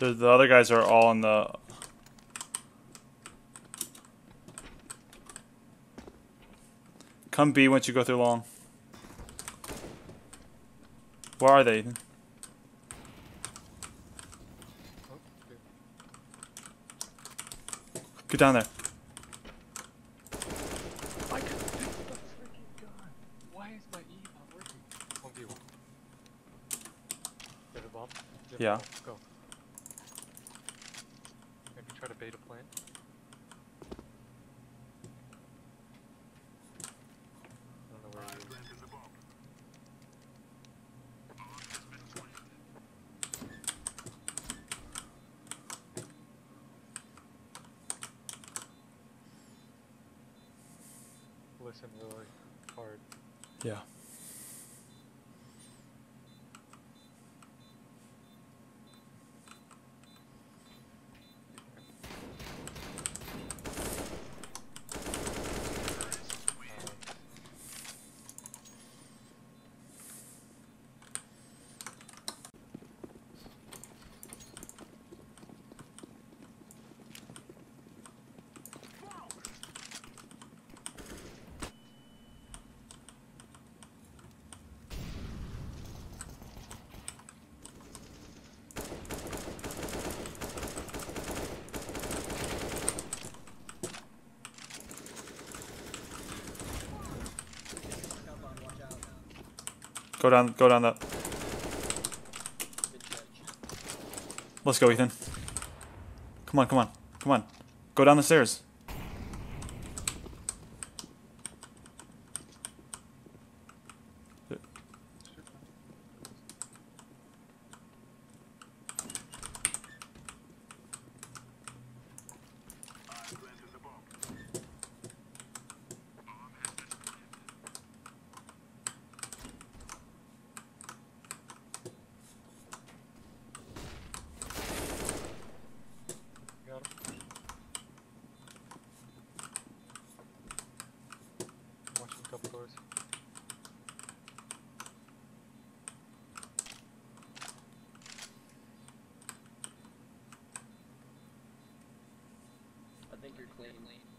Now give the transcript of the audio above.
The, the other guys are all in the. Come B once you go through long. Where are they? Get down there. I can pick the freaking gun. Why is my E not working? One v one. You a bomb? You have a Yeah. bomb? Go. Try to bait a plant. Listen really hard. Yeah. Go down. Go down that. Let's go, Ethan. Come on, come on, come on. Go down the stairs. Clean.